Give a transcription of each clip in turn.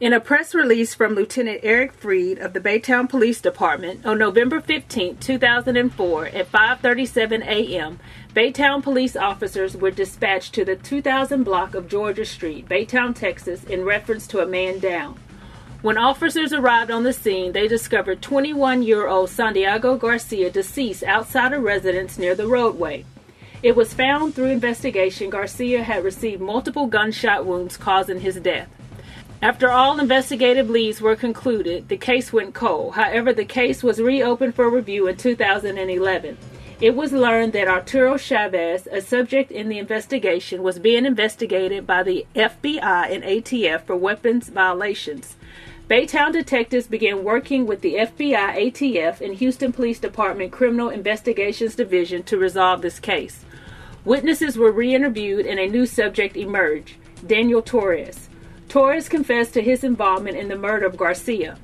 In a press release from Lieutenant Eric Freed of the Baytown Police Department on November 15, 2004 at 5:37 a.m., Baytown police officers were dispatched to the 2000 block of Georgia Street, Baytown, Texas, in reference to a man down. When officers arrived on the scene, they discovered 21-year-old Santiago Garcia deceased outside a residence near the roadway. It was found through investigation Garcia had received multiple gunshot wounds causing his death. After all investigative leads were concluded, the case went cold. However, the case was reopened for review in 2011. It was learned that Arturo Chavez, a subject in the investigation, was being investigated by the FBI and ATF for weapons violations. Baytown detectives began working with the FBI, ATF, and Houston Police Department Criminal Investigations Division to resolve this case. Witnesses were re interviewed and a new subject emerged Daniel Torres. Torres confessed to his involvement in the murder of Garcia.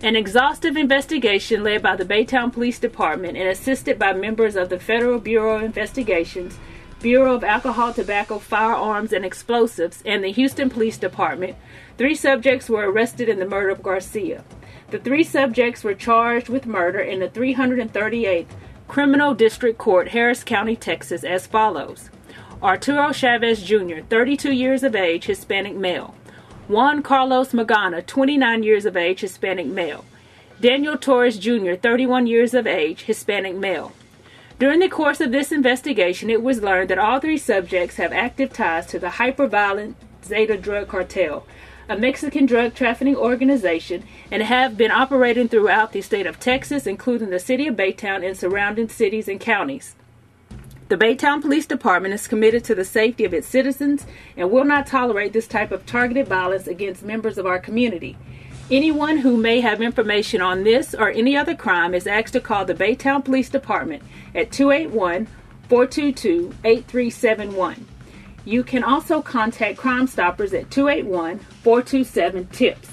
An exhaustive investigation led by the Baytown Police Department and assisted by members of the Federal Bureau of Investigations, Bureau of Alcohol, Tobacco, Firearms, and Explosives, and the Houston Police Department, three subjects were arrested in the murder of Garcia. The three subjects were charged with murder in the 338th Criminal District Court, Harris County, Texas, as follows Arturo Chavez Jr., 32 years of age, Hispanic male. Juan Carlos Magana, 29 years of age, Hispanic male. Daniel Torres Jr., 31 years of age, Hispanic male. During the course of this investigation, it was learned that all three subjects have active ties to the hyper-violent Zeta drug cartel, a Mexican drug trafficking organization, and have been operating throughout the state of Texas, including the city of Baytown and surrounding cities and counties. The Baytown Police Department is committed to the safety of its citizens and will not tolerate this type of targeted violence against members of our community. Anyone who may have information on this or any other crime is asked to call the Baytown Police Department at 281 422 8371. You can also contact Crime Stoppers at 281 427 TIPS.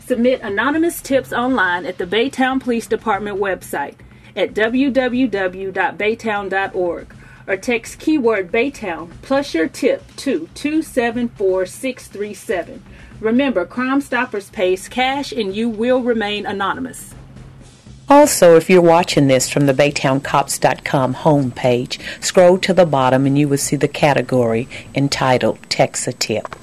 Submit anonymous tips online at the Baytown Police Department website at www.baytown.org or text keyword Baytown plus your tip to 274637. Remember, Crime Stoppers pays cash and you will remain anonymous. Also, if you're watching this from the BaytownCops.com homepage, scroll to the bottom and you will see the category entitled Text a Tip.